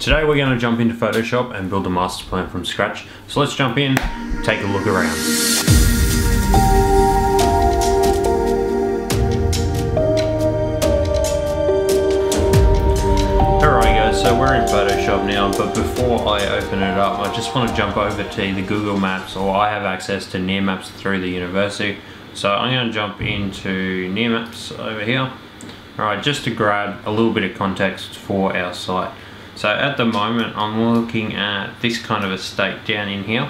Today we're going to jump into Photoshop and build a master plan from scratch. So let's jump in, take a look around. So we're in Photoshop now, but before I open it up, I just want to jump over to the Google Maps, or I have access to Near Maps through the university. So I'm going to jump into Near Maps over here. Alright, just to grab a little bit of context for our site. So at the moment I'm looking at this kind of estate down in here.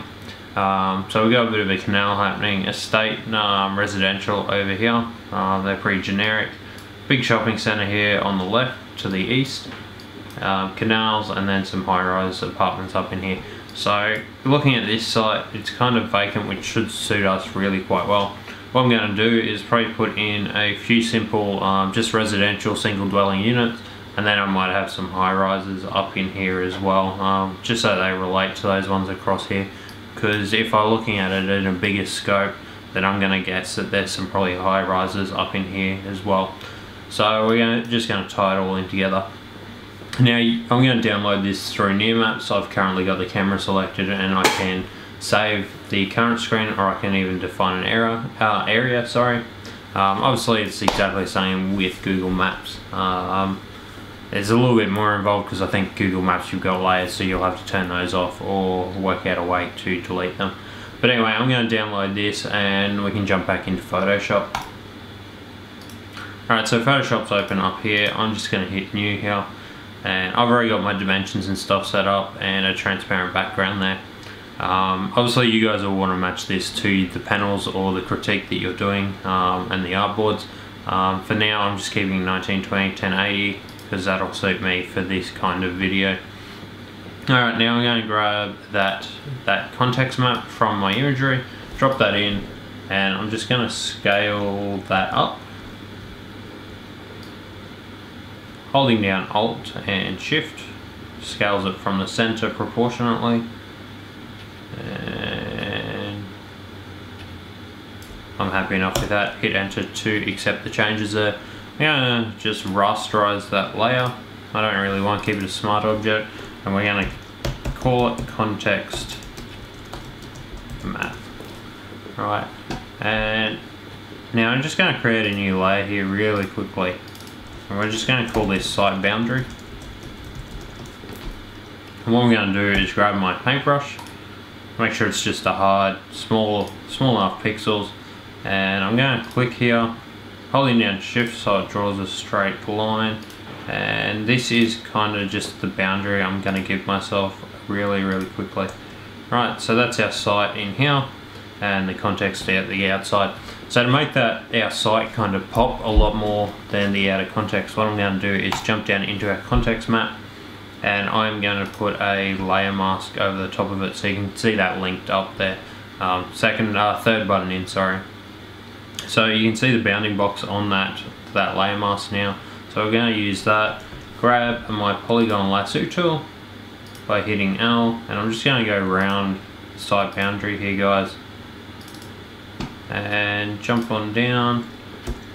Um, so we've got a bit of a canal happening, estate, um, residential over here. Uh, they're pretty generic. Big shopping centre here on the left to the east. Uh, canals and then some high-rise apartments up in here. So looking at this site, it's kind of vacant which should suit us really quite well. What I'm going to do is probably put in a few simple um, just residential single dwelling units and then I might have some high rises up in here as well um, just so they relate to those ones across here because if I'm looking at it in a bigger scope then I'm going to guess that there's some probably high rises up in here as well so we're gonna, just going to tie it all in together now I'm going to download this through Near Maps I've currently got the camera selected and I can save the current screen or I can even define an area, uh, area sorry. Um, obviously it's exactly the same with Google Maps. Um, it's a little bit more involved because I think Google Maps you've got layers so you'll have to turn those off or work out a way to delete them. But anyway, I'm going to download this and we can jump back into Photoshop. Alright, so Photoshop's open up here. I'm just going to hit new here. And I've already got my dimensions and stuff set up and a transparent background there. Um, obviously you guys will want to match this to the panels or the critique that you're doing um, and the artboards. Um, for now I'm just keeping 1920 1080 because that'll suit me for this kind of video. Alright now I'm going to grab that, that context map from my imagery, drop that in and I'm just going to scale that up. Holding down Alt and Shift scales it from the center proportionately and I'm happy enough with that. Hit enter to accept the changes there. I'm gonna just rasterize that layer. I don't really want to keep it a smart object and we're gonna call it context map. Right, and now I'm just gonna create a new layer here really quickly. And we're just gonna call this site boundary. And what I'm gonna do is grab my paintbrush make sure it's just a hard small small enough pixels and I'm to click here holding down shift so it draws a straight line and this is kind of just the boundary I'm going to give myself really really quickly. Right so that's our site in here and the context out the outside. So to make that our site kind of pop a lot more than the outer context what I'm going to do is jump down into our context map and I'm going to put a layer mask over the top of it so you can see that linked up there. Um, second uh, third button in sorry so you can see the bounding box on that that layer mask now. So we're going to use that grab my polygon lasso tool by hitting L and I'm just going to go around the side boundary here guys. And jump on down.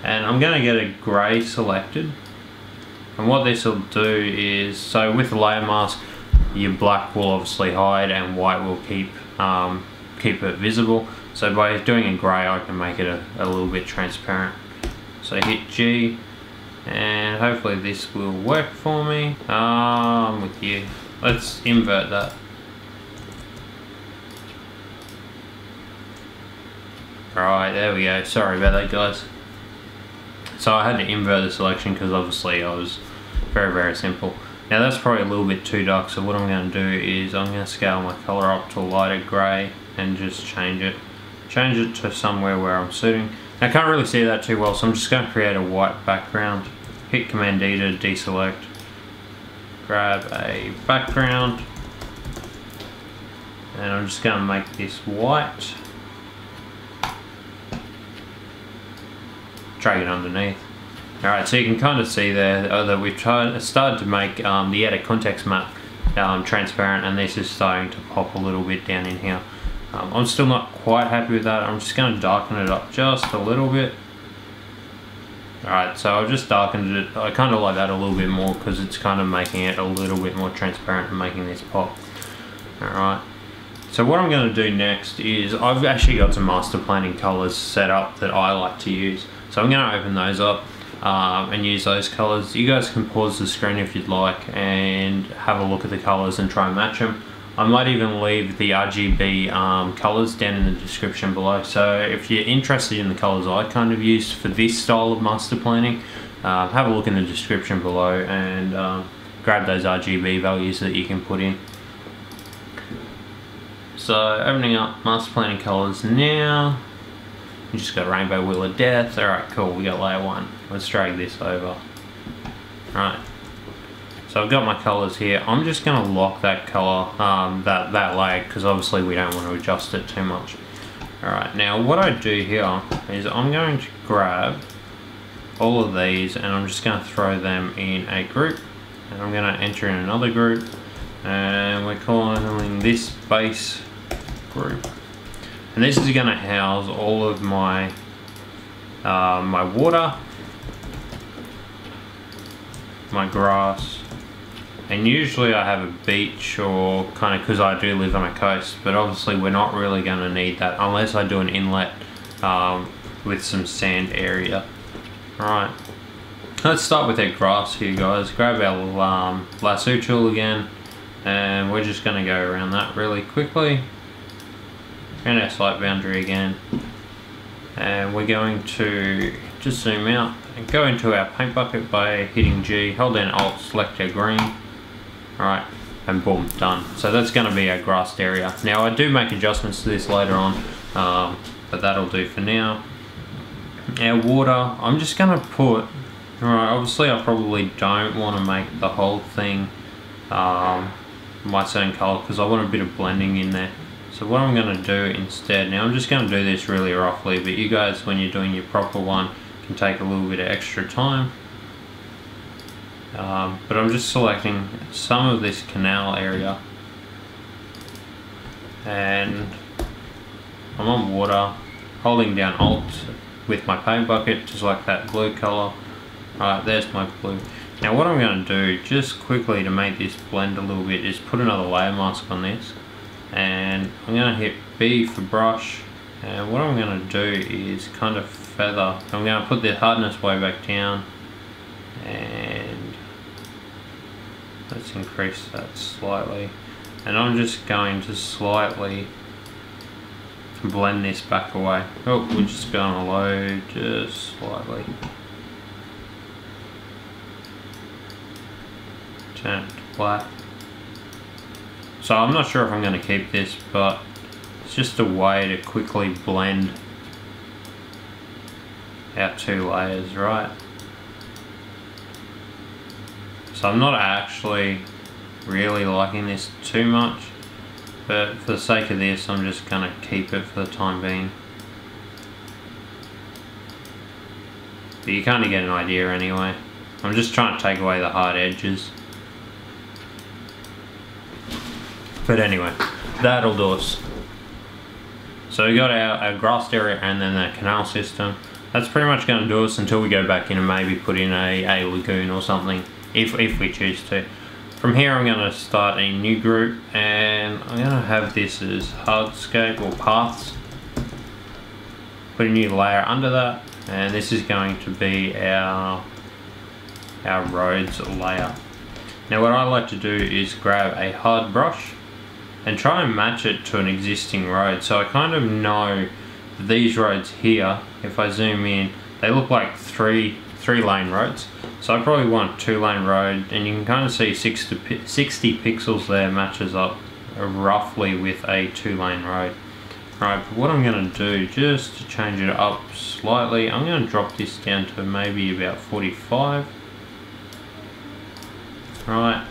And I'm going to get a grey selected. And what this will do is, so with the layer mask, your black will obviously hide and white will keep um, keep it visible. So by doing a grey, I can make it a, a little bit transparent. So hit G, and hopefully this will work for me. Ah, I'm with you. Let's invert that. Right, there we go. Sorry about that, guys. So I had to invert the selection because obviously I was very, very simple. Now that's probably a little bit too dark, so what I'm going to do is I'm going to scale my color up to a lighter grey and just change it. Change it to somewhere where I'm suiting. Now, I can't really see that too well, so I'm just going to create a white background. Hit Command D to deselect. Grab a background. And I'm just going to make this white. drag it underneath. Alright, so you can kind of see there uh, that we've tried, started to make um, the edit context map um, transparent and this is starting to pop a little bit down in here. Um, I'm still not quite happy with that. I'm just going to darken it up just a little bit. Alright, so I've just darkened it. I kind of like that a little bit more because it's kind of making it a little bit more transparent and making this pop. Alright. So what I'm going to do next is I've actually got some master planning colors set up that I like to use. So I'm going to open those up um, and use those colors. You guys can pause the screen if you'd like and have a look at the colors and try and match them. I might even leave the RGB um, colors down in the description below. So if you're interested in the colors I kind of used for this style of master planning, uh, have a look in the description below and um, grab those RGB values that you can put in. So opening up master planning colors now. You just got rainbow wheel of death. Alright, cool, we got layer one. Let's drag this over. Right. So I've got my colors here. I'm just going to lock that color, um, that, that layer, because obviously we don't want to adjust it too much. Alright, now what I do here is I'm going to grab all of these and I'm just going to throw them in a group. And I'm going to enter in another group. And we're calling this base group. And this is going to house all of my uh, my water, my grass, and usually I have a beach or kind of because I do live on a coast but obviously we're not really going to need that unless I do an inlet um, with some sand area. Alright. Let's start with our grass here guys. Grab our um, lasso tool again and we're just going to go around that really quickly. And our slight boundary again. And we're going to just zoom out and go into our paint bucket by hitting G. Hold down alt select our green Alright, and boom, done. So that's going to be our grassed area. Now I do make adjustments to this later on, um, but that'll do for now. Our water, I'm just going to put, alright, obviously I probably don't want to make the whole thing um, my certain colour because I want a bit of blending in there. So what I'm going to do instead, now I'm just going to do this really roughly, but you guys when you're doing your proper one can take a little bit of extra time. Um, but I'm just selecting some of this canal area. And I'm on water holding down alt with my paint bucket just like that blue color. Alright there's my blue. Now what I'm going to do just quickly to make this blend a little bit is put another layer mask on this. And I'm going to hit B for brush. And what I'm going to do is kind of feather. I'm going to put the hardness way back down. And let's increase that slightly. And I'm just going to slightly blend this back away. Oh we're just going to low just slightly. Turn it to black. So I'm not sure if I'm going to keep this but it's just a way to quickly blend our two layers right so I'm not actually really liking this too much, but for the sake of this, I'm just going to keep it for the time being. But you kind of get an idea anyway. I'm just trying to take away the hard edges. But anyway, that'll do us. So we got our, our grassed area and then that canal system. That's pretty much going to do us until we go back in and maybe put in a, a lagoon or something if, if we choose to. From here I'm going to start a new group and I'm going to have this as hardscape or paths. Put a new layer under that and this is going to be our, our roads layer. Now what I like to do is grab a hard brush and try and match it to an existing road. So I kind of know these roads here, if I zoom in, they look like three three lane roads. So I probably want two lane road and you can kind of see 60, 60 pixels there matches up roughly with a two lane road. Right, but what I'm going to do just to change it up slightly, I'm going to drop this down to maybe about 45. Right,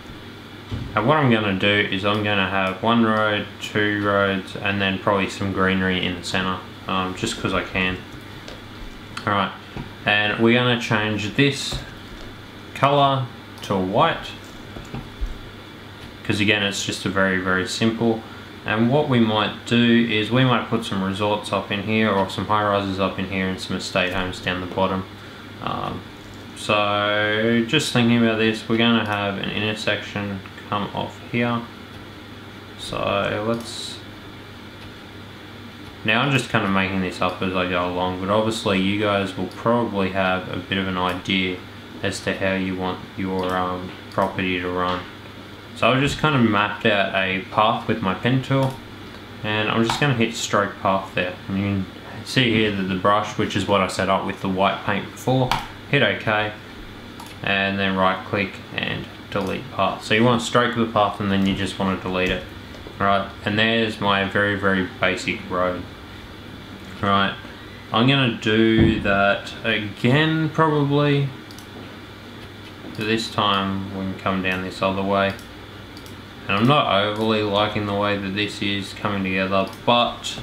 and what I'm going to do is I'm going to have one road, two roads, and then probably some greenery in the center, um, just because I can. Alright, and we're going to change this color to white. Because again it's just a very very simple. And what we might do is we might put some resorts up in here or some high rises up in here and some estate homes down the bottom. Um, so just thinking about this, we're going to have an intersection come off here. So let's now I'm just kind of making this up as I go along, but obviously you guys will probably have a bit of an idea as to how you want your um, property to run. So I've just kind of mapped out a path with my pen tool and I'm just going to hit stroke path there. And you can see here that the brush, which is what I set up with the white paint before, hit OK and then right click and delete path. So you want to stroke the path and then you just want to delete it. Right, and there's my very, very basic road. Right, I'm gonna do that again probably. This time we can come down this other way. And I'm not overly liking the way that this is coming together, but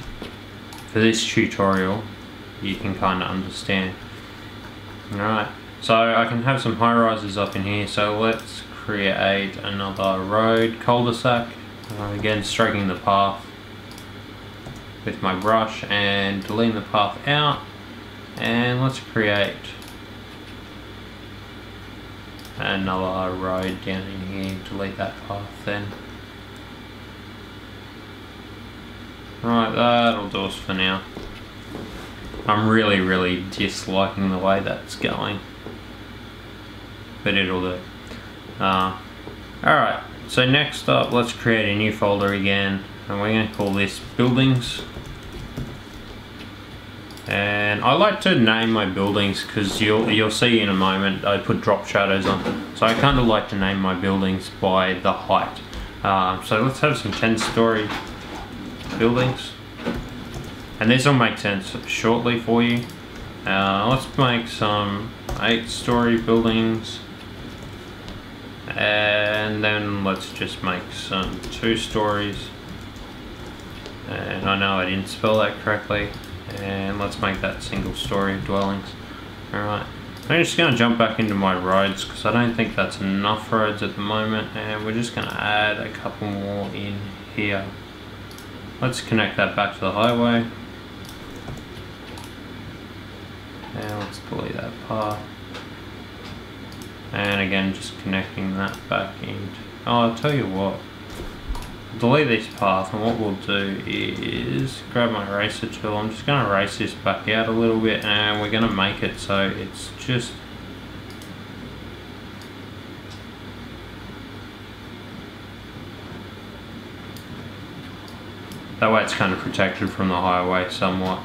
for this tutorial, you can kind of understand. Alright, so I can have some high rises up in here, so let's create another road cul-de-sac uh, again, stroking the path with my brush and deleting the path out. And let's create another road down in here, delete that path then. Right, that'll do us for now. I'm really, really disliking the way that's going. But it'll do. Uh, Alright, so next up, let's create a new folder again, and we're going to call this buildings. And I like to name my buildings because you'll you'll see in a moment I put drop shadows on. So I kind of like to name my buildings by the height. Uh, so let's have some 10 story buildings. And this will make sense shortly for you. Uh, let's make some 8 story buildings and then let's just make some two stories and I know I didn't spell that correctly and let's make that single story dwellings. Alright I'm just going to jump back into my roads because I don't think that's enough roads at the moment and we're just going to add a couple more in here. Let's connect that back to the highway. And let's delete that path. And again just connecting that back in oh, I'll tell you what delete this path and what we'll do is grab my eraser tool I'm just going to erase this back out a little bit and we're going to make it so it's just that way it's kind of protected from the highway somewhat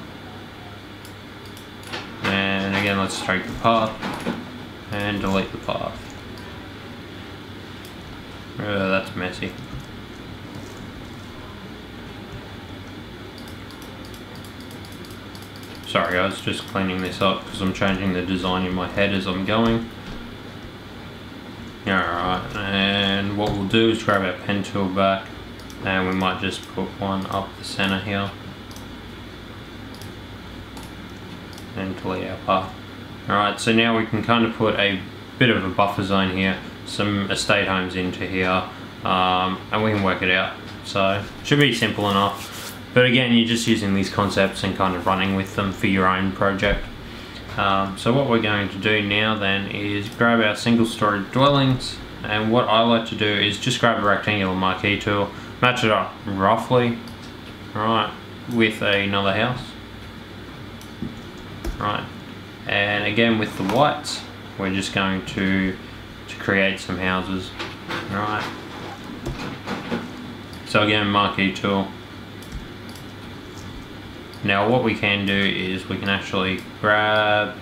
and again let's strike the path and delete the path. Oh, that's messy. Sorry, I was just cleaning this up because I'm changing the design in my head as I'm going. Alright, and what we'll do is grab our pen tool back and we might just put one up the center here and delete our path. Alright, so now we can kind of put a bit of a buffer zone here, some estate homes into here, um, and we can work it out. So, should be simple enough. But again, you're just using these concepts and kind of running with them for your own project. Um, so what we're going to do now then is grab our single story dwellings and what I like to do is just grab a rectangular marquee tool, match it up roughly, right, with another house. Right, and again with the whites we're just going to to create some houses alright so again marquee tool now what we can do is we can actually grab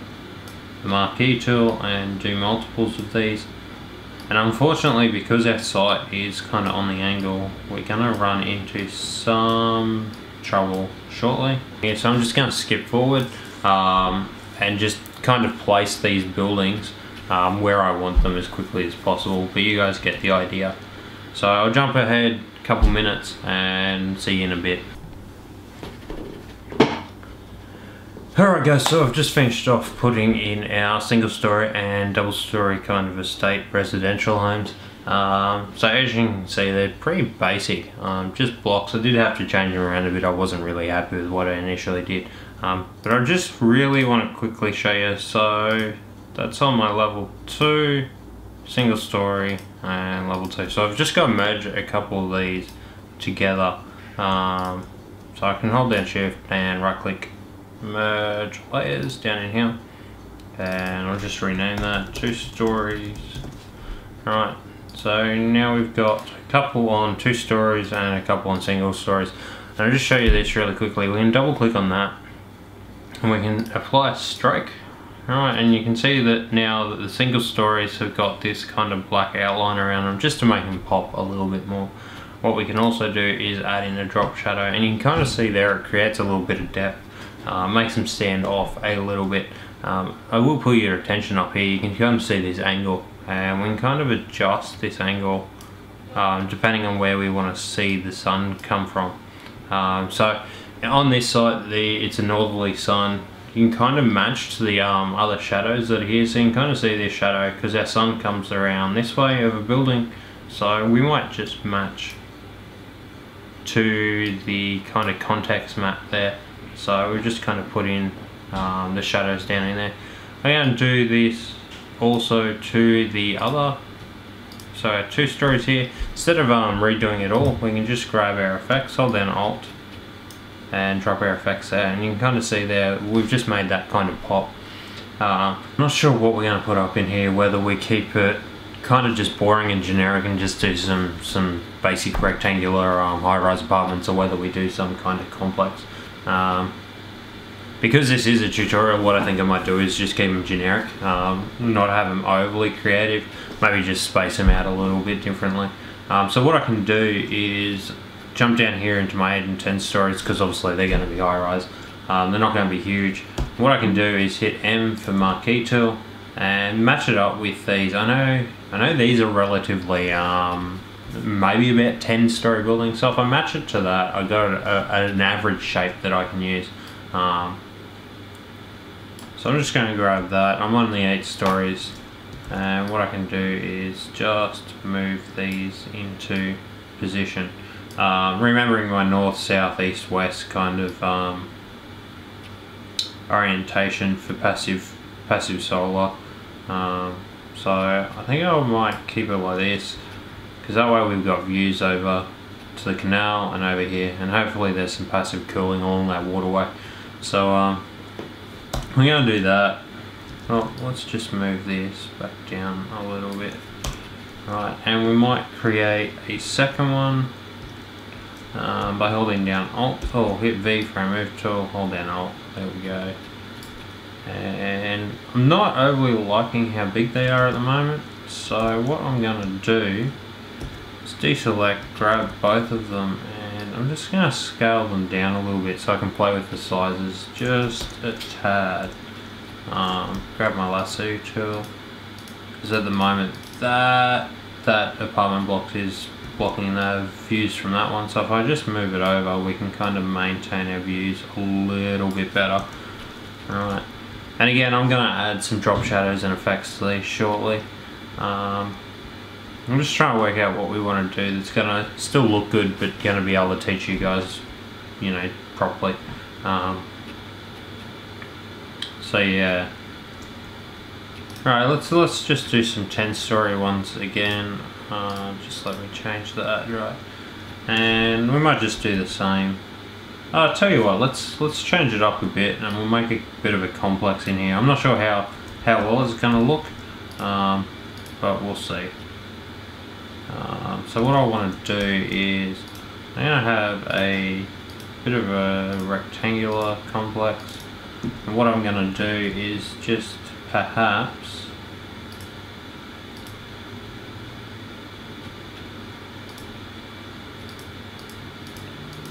the marquee tool and do multiples of these. And unfortunately because our site is kind of on the angle we're gonna run into some trouble shortly. Yeah so I'm just gonna skip forward um, and just kind of place these buildings um, where I want them as quickly as possible but you guys get the idea. So I'll jump ahead a couple minutes and see you in a bit Alright guys, so I've just finished off putting in our single story and double story kind of estate residential homes. Um, so as you can see they're pretty basic, um, just blocks. I did have to change them around a bit, I wasn't really happy with what I initially did. Um, but I just really want to quickly show you, so that's on my level 2 single story and level 2 so I've just got to merge a couple of these together um, so I can hold down shift and right click merge layers down in here. And I'll just rename that. Two stories. Right so now we've got a couple on two stories and a couple on single stories. And I'll just show you this really quickly. We can double click on that. And we can apply a stroke. Alright, and you can see that now that the single stories have got this kind of black outline around them just to make them pop a little bit more. What we can also do is add in a drop shadow and you can kind of see there it creates a little bit of depth, uh, makes them stand off a little bit. Um, I will put your attention up here, you can kind of see this angle and we can kind of adjust this angle um, depending on where we want to see the sun come from. Um, so on this side the, it's a northerly sun. You can kind of match to the um, other shadows that are here. So you can kind of see this shadow because our sun comes around this way of a building. So we might just match to the kind of context map there so we're just kind of put in um, the shadows down in there. I'm going to do this also to the other so two stories here. Instead of um, redoing it all we can just grab our effects hold down alt and drop our effects there. And you can kind of see there we've just made that kind of pop. Uh, not sure what we're going to put up in here whether we keep it kind of just boring and generic and just do some some basic rectangular um, high-rise apartments or whether we do some kind of complex um, because this is a tutorial what I think I might do is just keep them generic um, not have them overly creative maybe just space them out a little bit differently um, so what I can do is jump down here into my 8 and 10 stories because obviously they're going to be high rise. Um, they're not going to be huge. What I can do is hit M for marquee tool and match it up with these. I know I know these are relatively um, maybe about 10 story building. so if I match it to that I got a, a, an average shape that I can use. Um, so I'm just going to grab that. I'm on the 8 stories and what I can do is just move these into position. Um, remembering my north, south, east, west kind of um, orientation for passive passive solar. Um, so I think I might keep it like this because that way we've got views over to the canal and over here and hopefully there's some passive cooling along that waterway. So um, we're going to do that. Well, let's just move this back down a little bit. Right, and we might create a second one um, by holding down Alt. Oh, hit V for a move tool, hold down Alt. There we go. And I'm not overly liking how big they are at the moment. So what I'm going to do deselect, grab both of them, and I'm just going to scale them down a little bit so I can play with the sizes just a tad. Um, grab my lasso tool. Because at the moment that that apartment block is blocking the views from that one. So if I just move it over we can kind of maintain our views a little bit better. Alright. And again I'm going to add some drop shadows and effects to these shortly. Um, I'm just trying to work out what we want to do that's going to still look good but going to be able to teach you guys you know properly um, so yeah Alright, let's let's just do some 10 story ones again. Uh, just let me change that, right. And we might just do the same. Uh, I'll tell you what, let's let's change it up a bit and we'll make a bit of a complex in here. I'm not sure how, how well it's going to look, um, but we'll see. Um, so what I want to do is, I'm going to have a bit of a rectangular complex. And what I'm going to do is just perhaps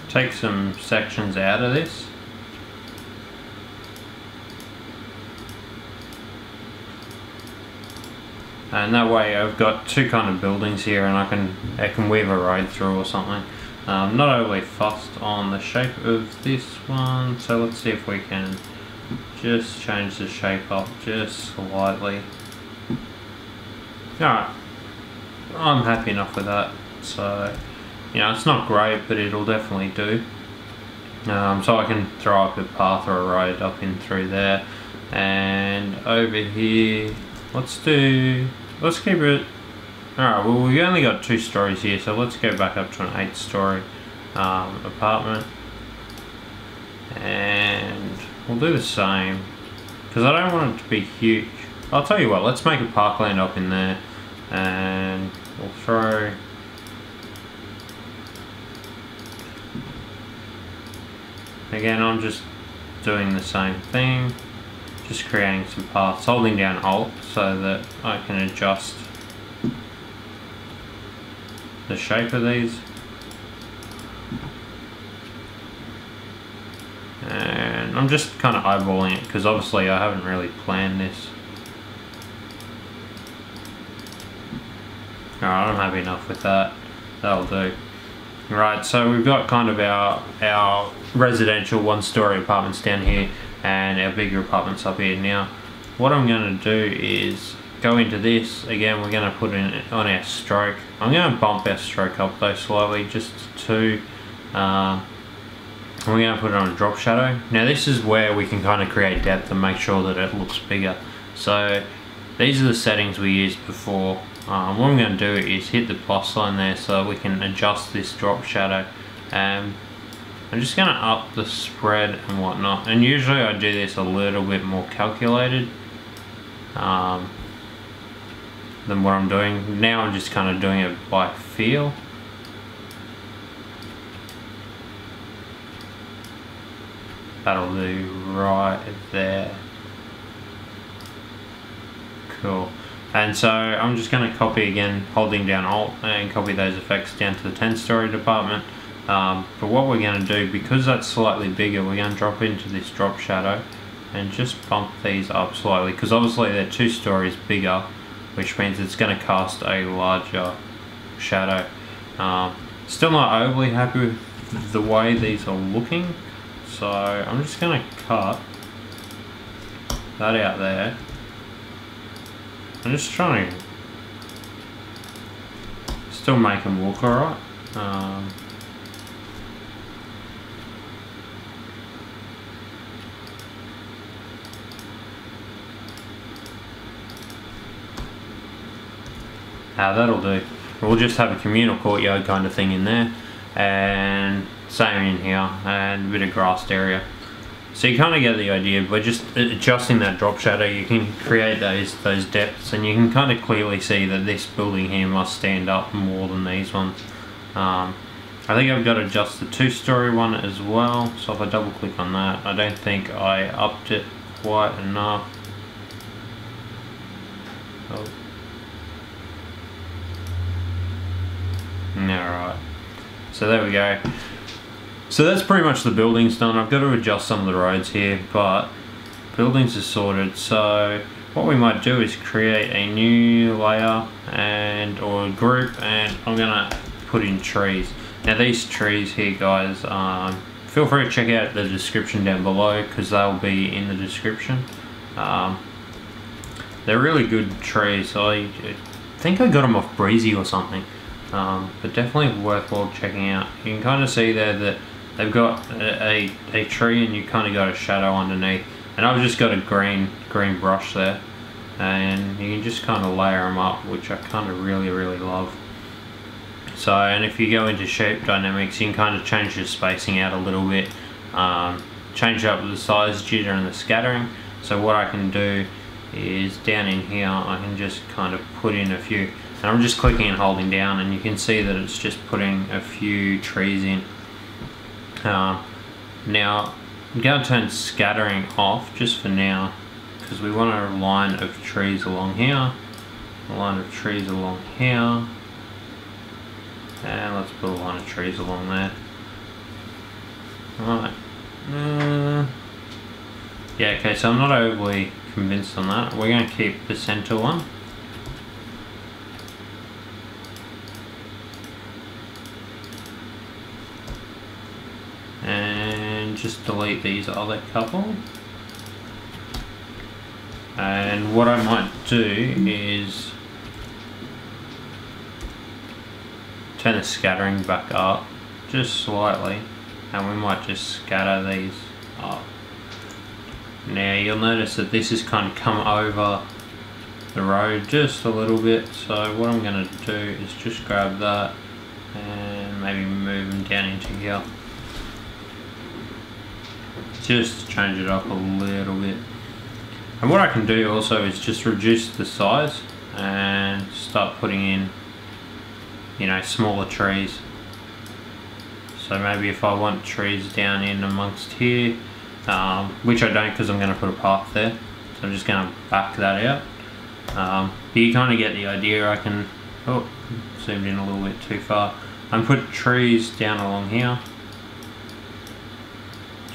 take some sections out of this. And that way I've got two kind of buildings here and I can I can weave a road through or something. Um, not overly fussed on the shape of this one, so let's see if we can just change the shape up just slightly. Alright, I'm happy enough with that, so you know, it's not great, but it'll definitely do. Um, so I can throw up a path or a road up in through there. And over here, let's do, let's keep it, alright, well we've only got two stories here, so let's go back up to an eight story um, apartment. And we'll do the same, because I don't want it to be huge. I'll tell you what, let's make a parkland up in there, and we'll throw Again, I'm just doing the same thing, just creating some paths, holding down Alt so that I can adjust the shape of these. And I'm just kind of eyeballing it because obviously I haven't really planned this. Alright, I'm happy enough with that. That'll do. Right, so we've got kind of our, our residential one-story apartments down here and our bigger apartments up here. Now, what I'm going to do is go into this. Again, we're going to put in on our stroke. I'm going to bump our stroke up though slightly, just to... Uh, we're going to put it on a drop shadow. Now this is where we can kind of create depth and make sure that it looks bigger. So these are the settings we used before um, what I'm going to do is hit the plus sign there so we can adjust this drop shadow I'm just going to up the spread and whatnot. And usually I do this a little bit more calculated um, than what I'm doing. Now I'm just kind of doing it by feel. That'll do right there. Cool. And so I'm just going to copy again, holding down Alt, and copy those effects down to the 10 story department. Um, but what we're going to do, because that's slightly bigger, we're going to drop into this drop shadow and just bump these up slightly, because obviously they're two stories bigger, which means it's going to cast a larger shadow. Um, still not overly happy with the way these are looking, so I'm just going to cut that out there I'm just trying to still make him walk alright. Um, Ah, that'll do. We'll just have a communal courtyard kind of thing in there. And same in here. And a bit of grassed area. So you kind of get the idea, by just adjusting that drop shadow you can create those those depths and you can kind of clearly see that this building here must stand up more than these ones. Um, I think I've got to adjust the two-story one as well, so if I double click on that, I don't think I upped it quite enough. Oh. Alright, so there we go. So that's pretty much the buildings done. I've got to adjust some of the roads here, but buildings are sorted. So what we might do is create a new layer and or group and I'm gonna put in trees. Now these trees here guys, um, feel free to check out the description down below because they'll be in the description. Um, they're really good trees. I think I got them off Breezy or something. Um, but definitely worthwhile checking out. You can kind of see there that they've got a, a, a tree and you kind of got a shadow underneath. And I've just got a green green brush there. And you can just kind of layer them up which I kind of really really love. So and if you go into shape dynamics you can kind of change the spacing out a little bit. Um, change up the size jitter and the scattering. So what I can do is down in here I can just kind of put in a few and I'm just clicking and holding down and you can see that it's just putting a few trees in um, now, I'm going to turn scattering off just for now because we want a line of trees along here, a line of trees along here, and let's put a line of trees along there. Alright. Uh, yeah, okay, so I'm not overly convinced on that. We're going to keep the center one. Just delete these other couple. And what I might do is turn the scattering back up just slightly and we might just scatter these up. Now you'll notice that this has kind of come over the road just a little bit. So what I'm going to do is just grab that and maybe move them down into here. Just change it up a little bit. And what I can do also is just reduce the size and start putting in, you know, smaller trees. So maybe if I want trees down in amongst here, um, which I don't because I'm going to put a path there. So I'm just going to back that out. Um, but you kind of get the idea. I can, oh, zoomed in a little bit too far. I'm put trees down along here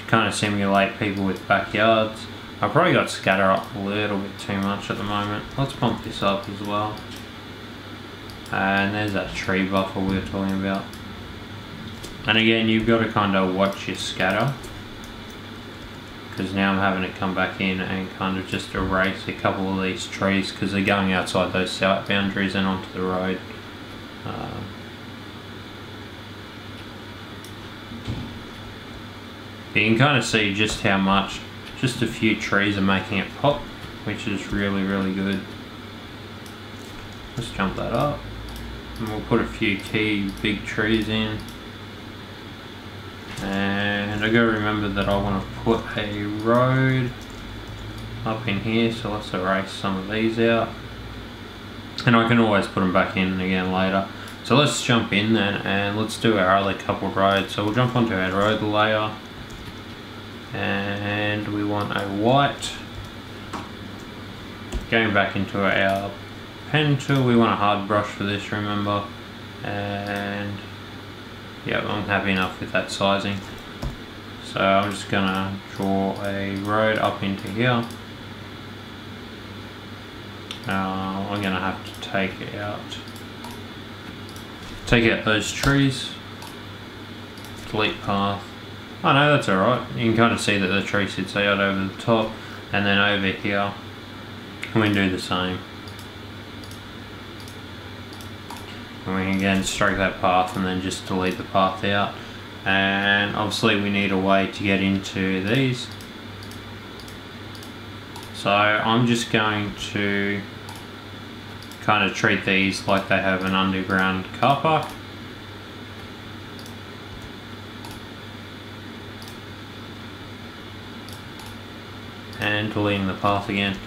kind of simulate people with backyards. I've probably got scatter up a little bit too much at the moment. Let's bump this up as well. And there's that tree buffer we were talking about. And again, you've got to kind of watch your scatter. Because now I'm having to come back in and kind of just erase a couple of these trees because they're going outside those site boundaries and onto the road. Um, you can kind of see just how much just a few trees are making it pop, which is really, really good. Let's jump that up. And we'll put a few key big trees in. And I gotta remember that I want to put a road up in here, so let's erase some of these out. And I can always put them back in again later. So let's jump in then and let's do our other couple roads. So we'll jump onto our road layer and we want a white. Going back into our pen tool we want a hard brush for this remember? And yeah I'm happy enough with that sizing. So I'm just gonna draw a road up into here. Uh, I'm gonna have to take out take out those trees. Delete path Oh no, that's alright. You can kind of see that the tree sits out over the top and then over here we do the same. And we can again stroke that path and then just delete the path out. And obviously we need a way to get into these. So I'm just going to kind of treat these like they have an underground car park. And deleting the path again.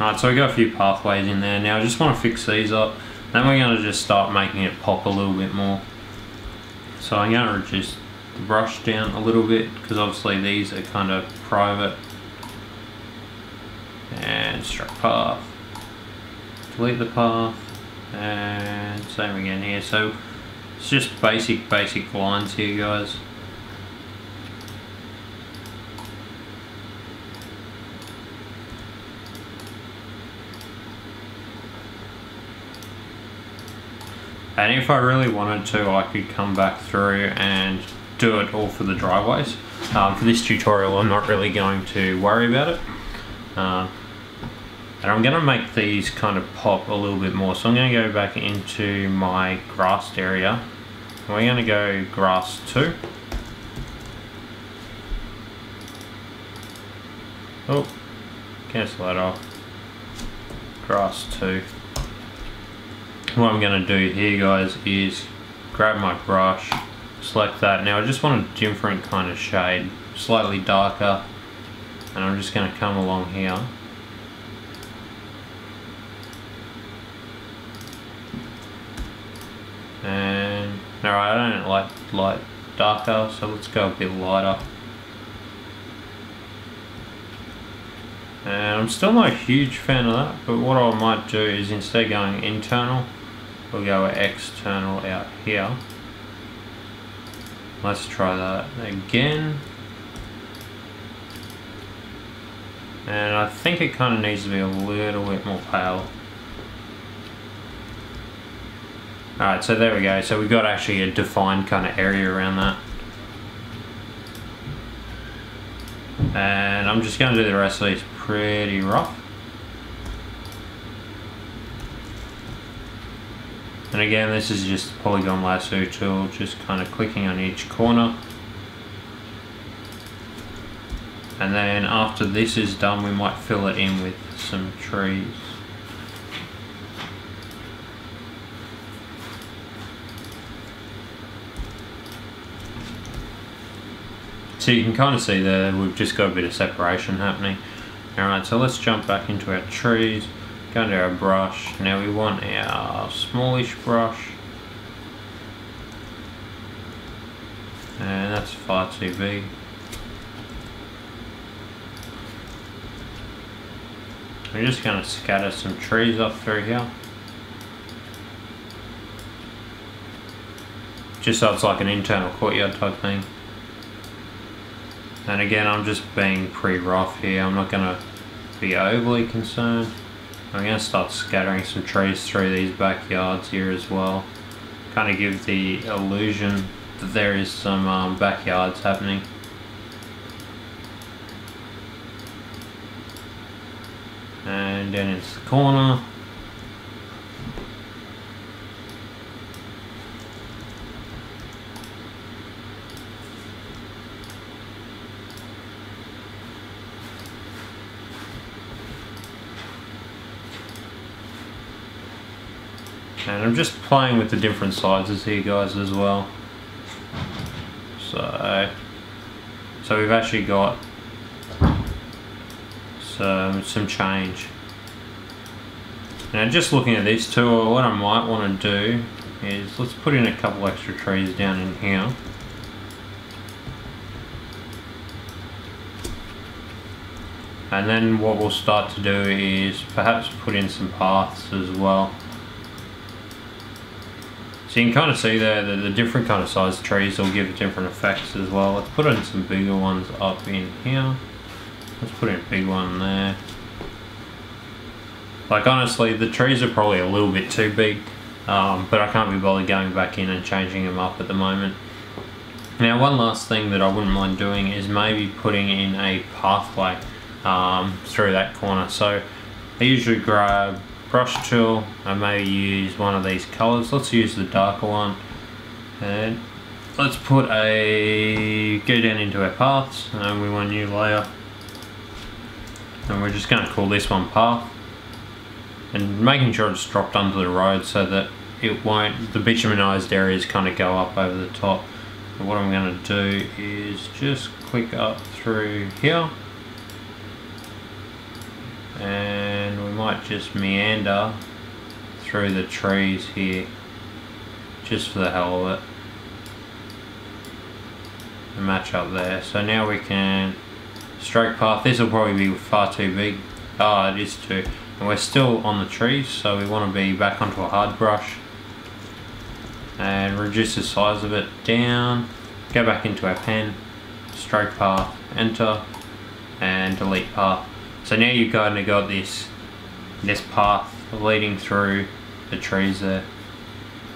Alright, so we got a few pathways in there. Now I just want to fix these up. Then we're going to just start making it pop a little bit more. So I'm going to reduce the brush down a little bit because obviously these are kind of private. And stroke path. Delete the path. And same again here. So it's just basic, basic lines here guys. And if I really wanted to, I could come back through and do it all for the driveways. Um, for this tutorial, I'm not really going to worry about it. Uh, and I'm going to make these kind of pop a little bit more. So I'm going to go back into my grassed area. We're going to go grass 2. Oh, cancel that off. Grass 2 what I'm going to do here guys is grab my brush select that. Now I just want a different kind of shade slightly darker and I'm just going to come along here. And alright I don't like light darker so let's go a bit lighter. And I'm still not a huge fan of that but what I might do is instead going internal we'll go external out here. Let's try that again. And I think it kind of needs to be a little bit more pale. Alright so there we go. So we've got actually a defined kind of area around that. And I'm just going to do the rest of these pretty rough And again, this is just the polygon lasso tool, just kind of clicking on each corner. And then after this is done, we might fill it in with some trees. So you can kind of see there, we've just got a bit of separation happening. Alright, so let's jump back into our trees, go into our brush. Now we want our uh, smallish brush. And that's far too big. We're just going to scatter some trees up through here. Just so it's like an internal courtyard type thing. And again, I'm just being pretty rough here. I'm not going to be overly concerned. I'm going to start scattering some trees through these backyards here as well. Kind of give the illusion that there is some um, backyards happening. and then it's the corner I'm just playing with the different sizes here guys as well so so we've actually got some, some change. Now just looking at this tool, what I might want to do is let's put in a couple extra trees down in here. And then what we'll start to do is perhaps put in some paths as well. So you can kind of see there that the different kind of size trees will give different effects as well. Let's put in some bigger ones up in here. Let's put in a big one there. Like honestly, the trees are probably a little bit too big, um, but I can't be bothered going back in and changing them up at the moment. Now one last thing that I wouldn't mind doing is maybe putting in a pathway um, through that corner. So I usually grab brush tool. And maybe use one of these colors. Let's use the darker one. And let's put a, go down into our paths and we want a new layer. And we're just going to call this one path. And making sure it's dropped under the road so that it won't the bitumenized areas kind of go up over the top. And what I'm going to do is just click up through here. And we might just meander through the trees here just for the hell of it and match up there so now we can stroke path. This will probably be far too big. Oh, it is too. And we're still on the trees, so we want to be back onto a hard brush. And reduce the size of it down. Go back into our pen. Stroke path, enter, and delete path. So now you've kind of got this, this path leading through the trees there.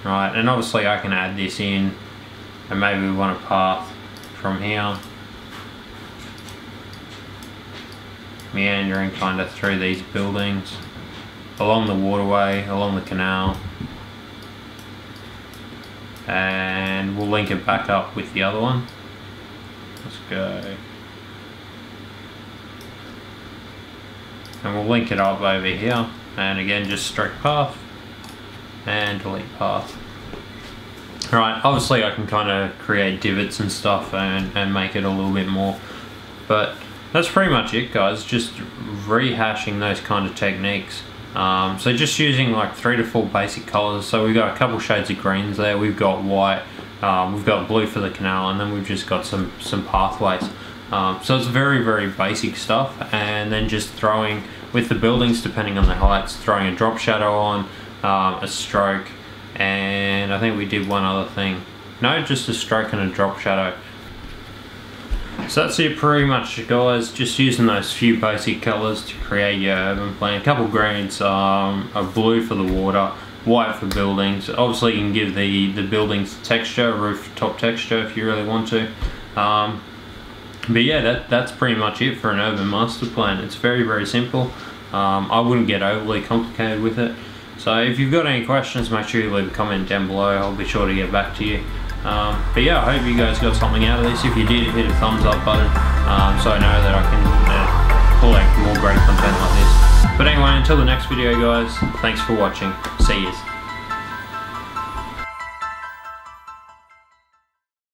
Right, and obviously I can add this in, and maybe we want a path from here meandering kind of through these buildings, along the waterway, along the canal. And we'll link it back up with the other one. Let's go. And we'll link it up over here. And again, just stroke path and delete path. Alright, obviously I can kind of create divots and stuff and, and make it a little bit more. But that's pretty much it guys just rehashing those kind of techniques um, so just using like three to four basic colors so we've got a couple shades of greens there we've got white um, we've got blue for the canal and then we've just got some some pathways um, so it's very very basic stuff and then just throwing with the buildings depending on the heights throwing a drop shadow on um, a stroke and I think we did one other thing no just a stroke and a drop shadow so that's it pretty much guys, just using those few basic colours to create your urban plan. A couple greens, um, a blue for the water, white for buildings. Obviously you can give the, the buildings texture, rooftop texture if you really want to. Um, but yeah, that, that's pretty much it for an urban master plan. It's very, very simple. Um, I wouldn't get overly complicated with it. So if you've got any questions, make sure you leave a comment down below. I'll be sure to get back to you. Um, but yeah, I hope you guys got something out of this. If you did, hit a thumbs up button. um, so I know that I can uh, more great content like this. But anyway, until the next video guys, thanks for watching. See yous.